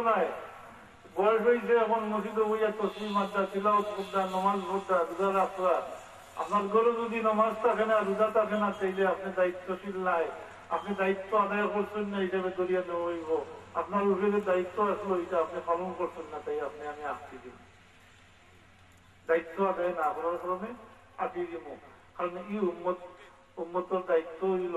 নাই। বয়স হয়েছে এখন মসজিদে বইয়া তসমি মাদ্দা তিলাওত করদা নমাজ পড়দা রোজা রাখা আপনার ঘরে যদি নমাজ থাকে না, রোজা থাকে না চাইলে আপনি দায়িত্বশীল নাই। আপনি দায়িত্ব আদায় করছেন না হিসেবে দরিয়া নেওয়া হইব। আপনার উপরে দায়িত্ব আসলো এটা আপনি পালন করছেন না, তাই আপনি আমি আসছি দিব। দায়িত্ব আদায় না করার কারণে আটিয়ে দিব। কারণ ই উম্মত, উম্মতর দায়িত্ব হইল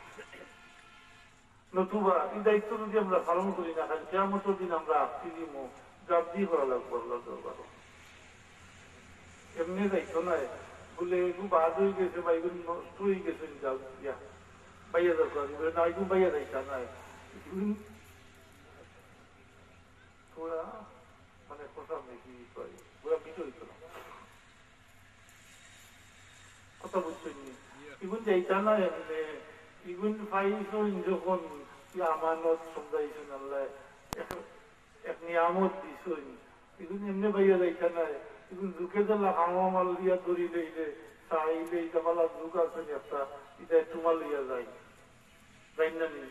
নতুবা এই দায়িত্ব যদি আমরা পালন করি না খালি কেয়ামতের দিন আমরা আপনি দিব জবাবদি করা লাগবো আল্লাহ দরবার। এমনি দায়িত্ব নয় বলে এগুলো বাদ হয়ে গেছে বা এগুলো নষ্ট হয়ে গেছে ইয়া বাইয়া দরকার এগুলো না এগুলো বাইয়া দায়িত্ব নয় থোড়া মানে কথা পুরা বিজয় হইতো না। কথা বুঝছেন ইগুন যাইতা না এমনি। ইগুন পাইছেন যখন আমানত সমজাইছেন আল্লাহ। এক নিয়ামত দিছেন ইগুন এমনি বাইয়া যাইতা না ইগুন দুঃখে দিলা হামামাল দিয়া ধরি লইলে চাইলে এটা পালা দুঃখ আছে একটা এটা তোমার লইয়া যায়। যাই না? নি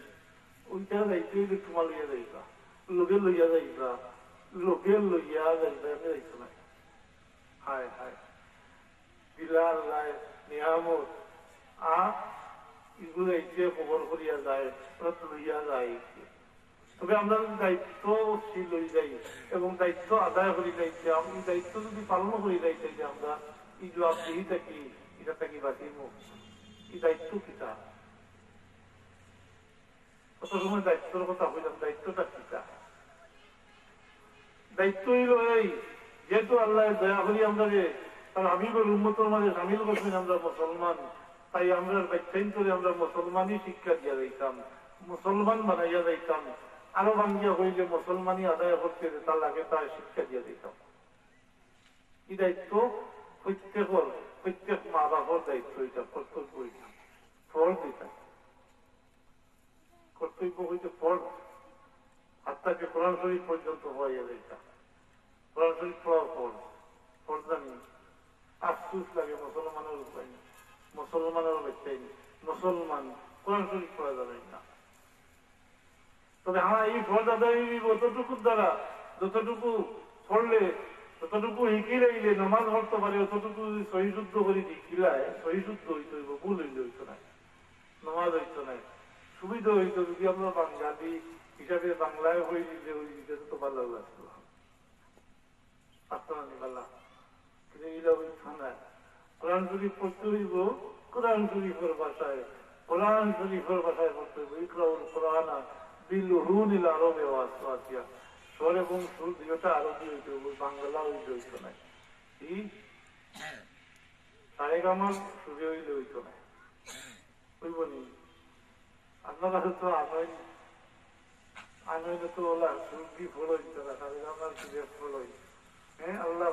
ওইটা যাইতে হইলে তোমার লইয়া যাইবা। লোকে লইয়া যাইবা। লোকে লইয়া যাইবা এমনি যাইতো না হায় হায়। বিলাল লাই নিয়ামত। আ এগুলো এসে খবর করিয়া যায় লইয়া যায়। তবে আমরা দায়িত্ব লই যাই এবং দায়িত্ব আদায় করি যাইতে আমি দায়িত্ব যদি পালন করি যাইতে যে আমরা এই জবাব দিই থাকি, এটা থাকি বাঁচিব এই দায়িত্ব কিতা? কত সময় কথা দায়িত্বটা কিতা? দায়িত্ব হইল যেহেতু আল্লাহ দয়া করি আমরা যে, তার হাবিবের উন্মতর মাঝে সামিল আমরা মুসলমান। তাই আমরা করে, আমরা মুসলমানই শিক্ষা দিয়া দিতাম মুসলমান বানাইয়া দিতাম আরও ভাঙ্গিয়া হইলে মুসলমানই আদায় করতে তা লাগে তার শিক্ষা দিয়ে দিতাম এই দায়িত্ব প্রত্যেকর প্রত্যেক মা বাবার দায়িত্ব এটা, কর্তব্য এটা। ফল দিতা কর্তব্য হইতে ফল আত্মাকে কোরআন শরীফ পর্যন্ত হইয়া দিতাম কোরআন শরীফ পড়ার ফল ফল জানি আফসুস লাগে মুসলমানের উপায় নেই মুসলমানের ব্যক্তি মুসলমান কোরআন শরীফ পড়া যাবে না। তবে হ্যাঁ এই ফল আদায় অতটুকু দ্বারা, যতটুকু পড়লে, যতটুকু শিকিলাইলে নমাজ পড়তে পারে অতটুকু যদি সহিশুদ্ধ করে শিখিলায় সহিশুদ্ধ হইতে হইব, ভুল হইলে হইতো না, নমাজ হইতো না। সুবিধা হইতো যদি আমরা বাঙালি হিসাবে বাংলায় হয়ে দিলে ওই দিতে তো ভালো লাগতো আসতো না কিন্তু এইটা হইতো না কোরআন শরীফ পড়তে হইব, কোরআন শরীফের ভাষায়, কোরআন শরীফের ভাষায় পড়তে হইব। ইকরাউল কোরআন বিলহুন আরবে ওয়াসিয়া স্বর এবং সুর আরবি হইতে হইব, বাংলা হইতে হইতো না। এই সারে গামার সুরে হইলে হইতো না। হইব নি? আপনার কাছে তো আনয় আনয় তো ওলা সুর কি ফল হইতো না সারে গামার সুরে ফল হইতো। হ্যাঁ আল্লাহ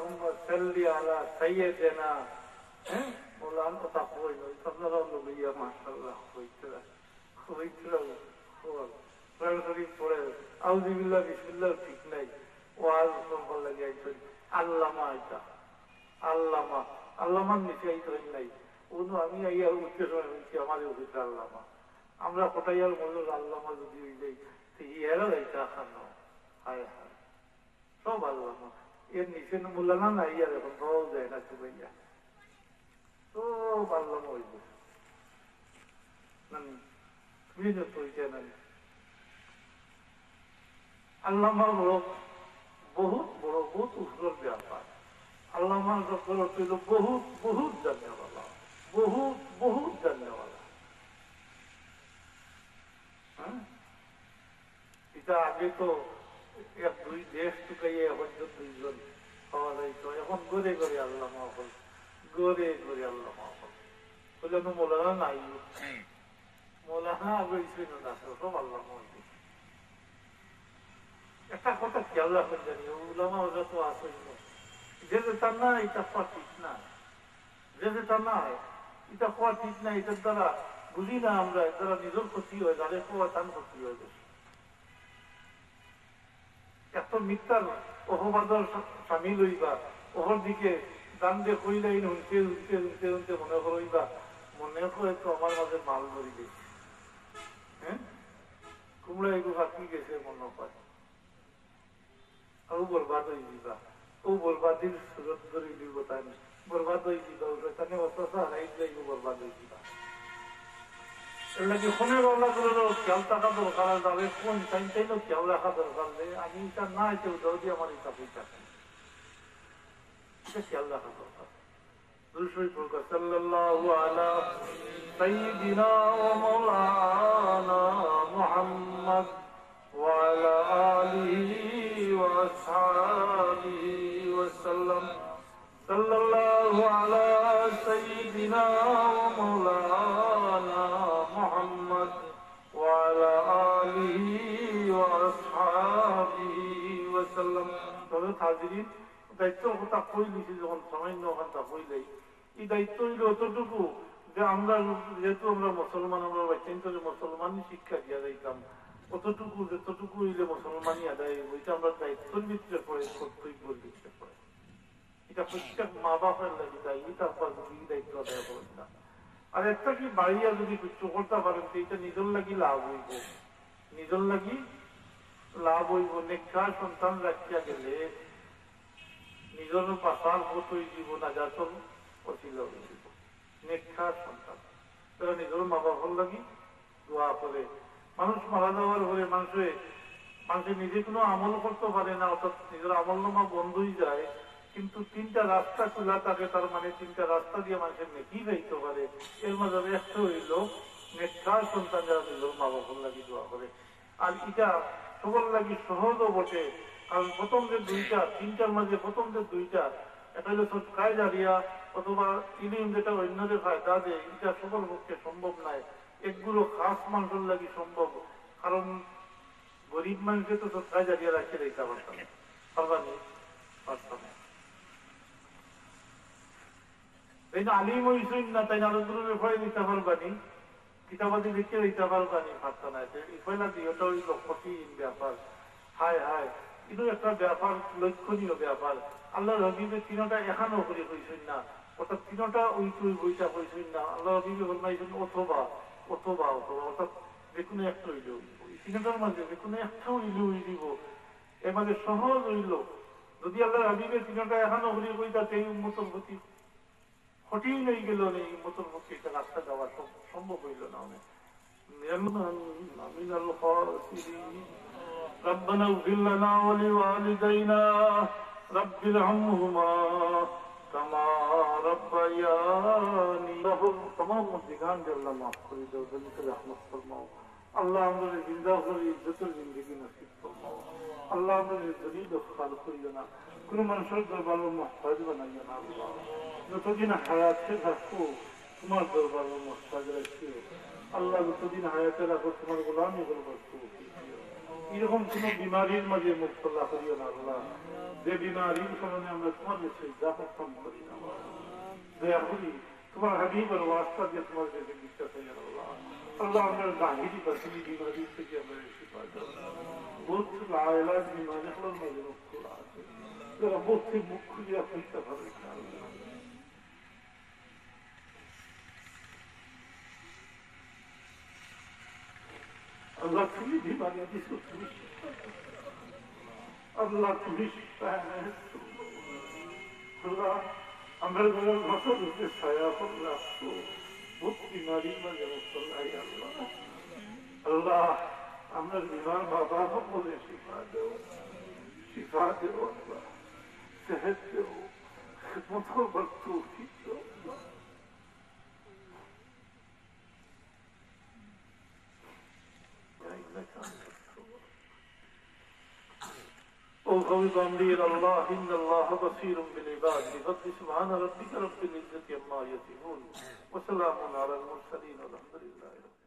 সাল্লি আলা সাইয়েদেনা হ্যাঁ ওলান কথা হইল আপনারা লইয়া মাশাআল্লাহ হইতে হইতে কোরআন শরীফ পড়ে আউযুবিল্লাহ বিসমিল্লাহ ঠিক নাই ওয়াজ সম্পর্ক আইছেন আল্লামা এটা আল্লামা আল্লামার নিচে আইতে হয় নাই অন্য আমি আইয়ার উচ্চ সময় হয়েছি আমার হইতে আল্লামা আমরা কোটাইয়ার মনে আল্লামা যদি হয়ে যাই ইহারা যাইতে খানো হায় হায় সব আল্লামা এর নিচে মূল্যানা নাই আর এখন পাওয়াও যায় না চুবাইয়া নানি আল্লামার বড় বহুত বড়, বহুত ব্যাপার। আল্লামার সকল ছিল বহুত বহুত বহুত বহুত হ্যাঁ? এটা আগে তো এক, দুই দেশ টুকাইয়ে এখন তো দুইজন পাওয়া যাইত। এখন গড়ে গড়ে আল্লাহ হল। গড়ে গড়ে আল্লাহ হল। একটা কথা খেয়াল রাখবেন জানি উলামা ওরা তো আসেন যে যে তার না এটা হওয়া ঠিক না। যে যে না এটা হওয়া ঠিক না এটার দ্বারা বুঝি না আমরা এর দ্বারা নিজের ক্ষতি হয় যাদের হওয়া তার ক্ষতি হয়ে গেছে এত মিথ্যার অহবাদর সামিল হইবা ওহর দিকে দান দিয়ে কইলাই হুনতে হুনতে হুনতে হুনতে মনে করইবা মনে হয়তো আমার মাঝে মাল ধরি গেছে। হ্যাঁ? কুমড়া এগু গেছে মনে পায় আৰু বৰবাদ হৈ যিবা ও বৰবাদীৰ চুৰত ধৰি দিব তাই বৰবাদ হৈ যিবা তানে অত্যাচাৰ হাৰি বৰবাদ হৈ যিবা লাগে শুনে কোন আমি ইটা না আমার এটা পয়সা খেয়াল রাখা দরকার। দুশোই প্রকাশ সাল্লাল্লাহু আলা সাইয়্যিদিনা ওয়া মাওলানা মুহাম্মদ وعلى آله وأصحابه وسلم صلى الله على سيدنا ومولانا محمد وعلى آله وأصحابه وسلم তবে হাজিরিন দায়িত্ব কথা কই দিছি যখন সামান্য ওখানটা হইলেই এই দায়িত্ব হইলে অতটুকু যে আমরা যেহেতু আমরা মুসলমান, আমরা বাচ্চান্তরে মুসলমানই শিক্ষা দিয়া যাইতাম কতটুকু যতটুকু হইলে মুসলমানই আদায় ওইটা আমরা দায়িত্বের ভিতরে পড়ে কর্তব্যের ভিতরে পড়ে। আর একটা কি এটা নিজের লাগি লাভ হইব। লাগি লাভ হইব সন্তান গেলে পাশার হয়ে দিব হয়ে মানুষ মারা যাওয়ার পরে মানুষে মানুষে নিজে কোনো আমল করতে পারে না, অর্থাৎ নিজের আমল নামা বন্ধই যায়। কিন্তু তিনটা রাস্তা খোলা থাকে, তার মানে তিনটা রাস্তা দিয়ে মানুষের নেকি যাইতে পারে। এর মাঝে একটা হইল নেক্ষার সন্তান যারা নিজের মা বাবার লাগি দোয়া করে। আর এটা সবার লাগি সহজও বটে, কারণ প্রথম যে দুইটা, তিনটার মাঝে প্রথম যে দুইটা এটা হলো সৎকায় জারিয়া অথবা ইলিম যেটা অন্যদের ফায়দা দেয়, এটা সকল পক্ষে সম্ভব নয়। এগুলো খাস মানুষের লাগি সম্ভব। কারণ গরিব মানুষকে তো সৎকায় জারিয়া রাখিয়ে দিতে না? আলিম না? তাই না। কিতাবাদি এই ব্যাপার। হায় হায়। কিন্তু একটা ব্যাপার লক্ষণীয় ব্যাপার আল্লাহ রবিবের তিনটা এখানেও করে হয়েছেন না। অর্থাৎ তিনটা ওই তুই বইটা হয়েছেন না। আল্লাহ রবিবে বলমাইছেন অথবা অথবা অথবা অর্থাৎ যে কোনো একটা হইল তিনটার মাঝে যে কোনো একটা হইলে ওই দিব এবারে সহজ হইল। যদি আল্লাহ রবিবের তিনটা এখানেও করে বইটা সেই উন্মতর প্রতি কঠিন হয়ে গেল এই উন্মতর প্রতি একটা রাস্তা দেওয়া সম্ভব হইল না মানে? অনেক আমি ربنا اغفر لنا ولوالدينا. رب ارحمهما كما ربياني. تمام مدگان دے اللہ معاف کری دے دل کے رحمت فرماؤ. اللہ ہمارے زندہ ہوئی عزت زندگی نصیب فرماؤ. اللہ ہمارے غریب خال کرینا کل منشر دربار و محتاج بنائیے نا اللہ যতদিন হায়াত থাকো তোমার দরবার মুস্তাজ রাখিও আল্লাহ যতদিন হায়াতে রাখো তোমার গোলামি করবো এরকম কোন বিমারির মাঝে মুক্তলা করিও না, আল্লাহ। যে বিমারির কারণে আমরা তোমার কাছে জাহান করি না। দয়া করি তোমার হাবিবের ওয়াস্তা দিয়ে তোমার কাছে বিশ্বাস হয়ে আল্লাহ। আল্লাহ, আমরা জাহিরি বাসিনী বিমারি থেকে আমরা বহুত লাইলাজ বিমারি হল মাঝে মুক্তলা আছে। যারা বসে মুখ খুলিয়া ফেলতে পারে আল্লাহ তুমি বিমারি দিছো তুমি আল্লাহ তুমি আমরা আল্লাহ। আমরা قول بأمري إلى الله إن الله بصير بالعباد بفضل سبحان ربك رب العزة عما يصفون وسلام على المرسلين والحمد لله رب